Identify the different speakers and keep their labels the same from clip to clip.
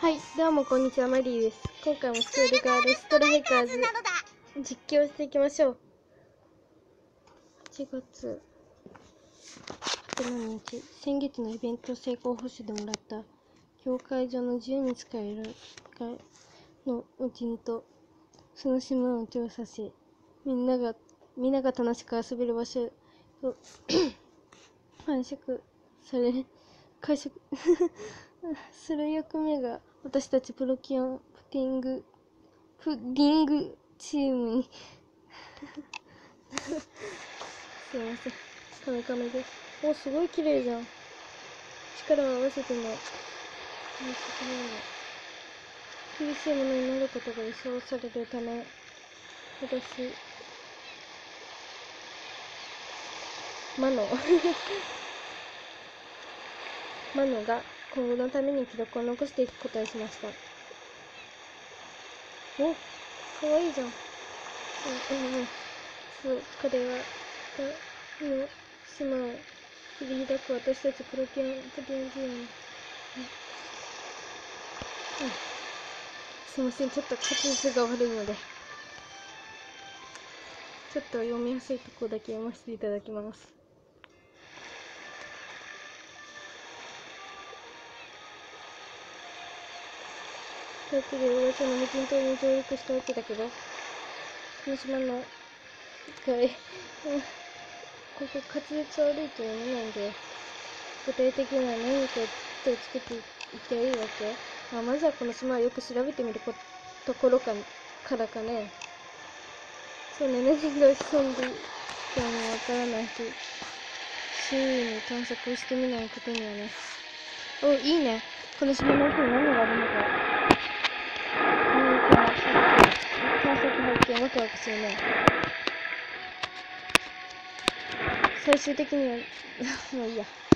Speaker 1: はい、どうもこんにちは、マリーです。今回もスクールガールストライカーズ実況していきましょう。8月8日、先月のイベント成功報酬でもらった教会所の自由に使えるかの無人とその島を調査し、みんなが、みんなが楽しく遊べる場所を 繁殖され、解釈 する役目が私たちプロキオンプティングプディングチームに。すいません。カメカメです。おすごい綺麗じゃん。力を合わせても大切なの厳しいものになることが予想されるため私マノ。マノが今後のために記録を残していくことにしました。おかわいいじゃん。うんうんうん。そう、彼は、が、の島を切り開く私たちプロキャン、プティンジーン。うん。すいません、ちょっと滑舌が悪いので。ちょっと読みやすいとこだけ読ませていただきます。というわけで、俺はその無人島に上陸したわけだけど、この島の、一回、ここ滑舌悪いと読めないんで、具体的には何か手をつけていけばいいわけあまずはこの島をよく調べてみることころかからかね。そうね、何が潜んでいてもわからないし、周囲に探索してみないことにはね。お、いいね。この島の奥に何があるのか。何か、探索発見ワクワクするね。最終的には、もういいや。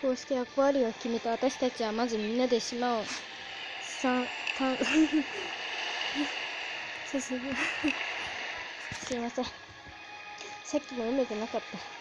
Speaker 1: こうして役割を決めた私たちはまずみんなで島をさたさす すいません。さっきも読めてなかった。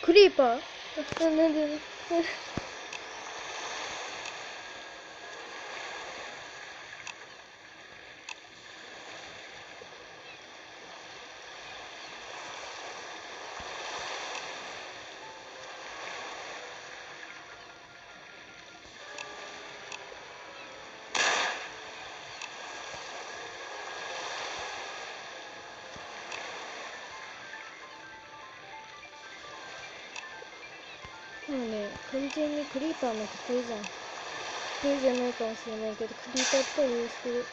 Speaker 1: クリーパー？なんで？もね、完全にクリーパーの得意じゃん。得意じゃないかもしれないけど、クリーパーっぽい色してる。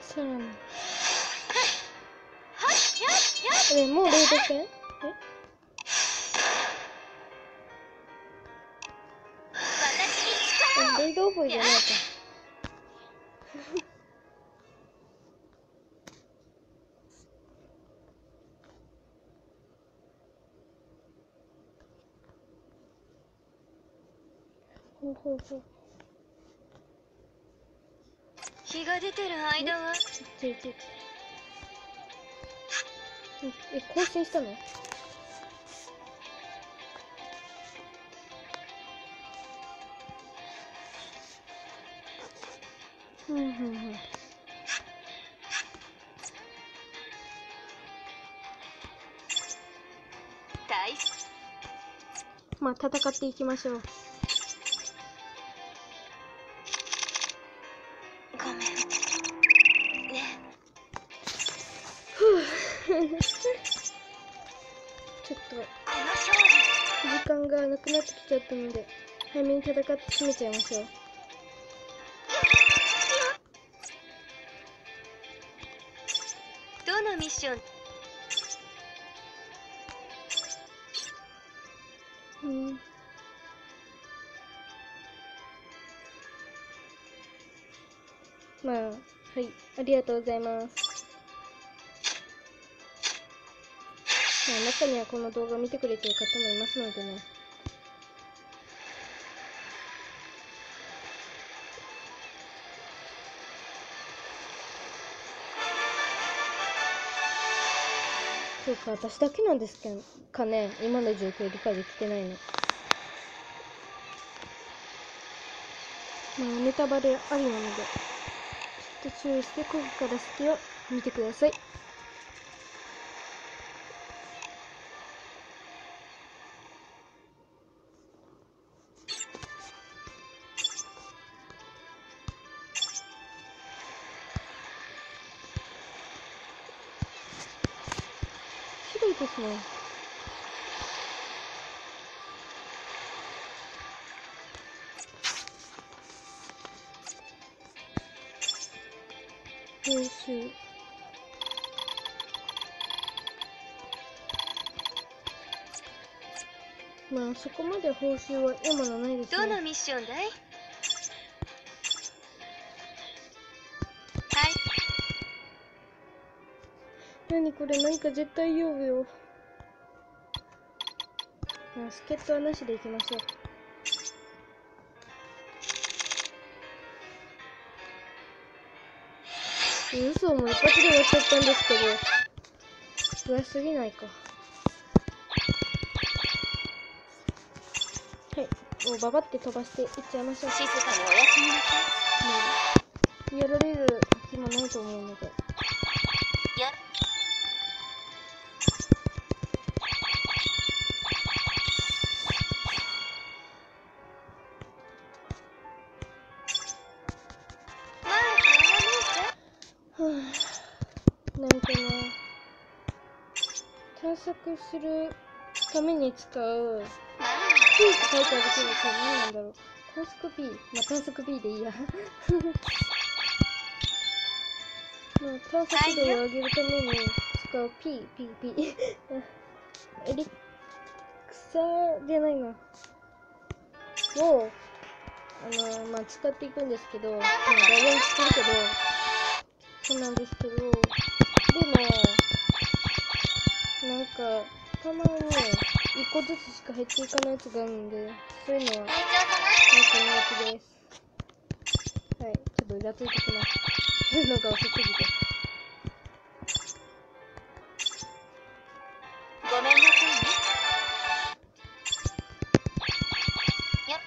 Speaker 1: さらに。え、もうレイド戦え？あレイド覚えじゃないか。ほうほうほう。
Speaker 2: 日が出てる間は？
Speaker 1: え更新したの？うんうんうん。
Speaker 2: 大
Speaker 1: まあ戦っていきましょうちょっと時間がなくなってきちゃったので早めに戦って締めちゃいましょう。
Speaker 2: どのミッション？
Speaker 1: うん。まあはい。ありがとうございますあ中にはこの動画見てくれてる方もいますのでね。そうか私だけなんですかね。今の状況理解できてないの。まあネタバレありなのでちょっと注意してここから先を見てください。ですね。報酬まあそこまで報酬は今のないですね。
Speaker 2: どのミッションだい？
Speaker 1: 何これ何か絶対言おうよ。まあ助っ人はなしでいきましょう。嘘もう一発で終わっちゃったんですけど辛すぎないか。はいもうババって飛ばしていっちゃいましょう。
Speaker 2: 静かにおやすみなさ
Speaker 1: もうやられる気もないと思うので探索するために使う。P って書いてあるけどさ何なんだろう？探索 P まあ探索 P でいいや。まあ探索度を上げるために使う P P P エリクサーじゃないな。をあのまあ使っていくんですけどまあダイヤにしてるけどそうなんですけど、でも、なんか、たまに一個ずつしか減っていかないやつがあるんで、そういうのは、なんか苦手です。はい、ちょっとイラついてきます。なんか遅すぎて。
Speaker 2: ごめんなさいねや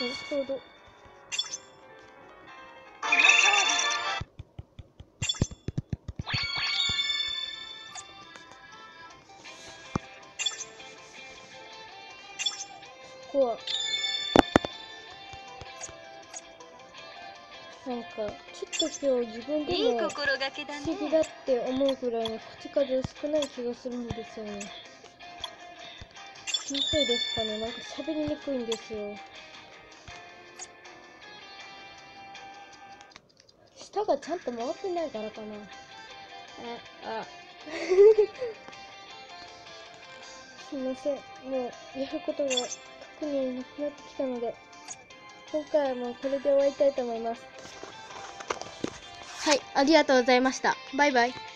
Speaker 1: なるほど。なんか、ちょっと今日自分でも、不思議だ
Speaker 2: ね
Speaker 1: って思うくらいの口数少ない気がするんですよね。気のせいですかねなんか喋りにくいんですよ。舌がちゃんと回ってないからかな。あ、あ。すいません。もう、やることが特になくなってきたので、今回はもうこれで終わりたいと思います。はい、ありがとうございました。バイバイ。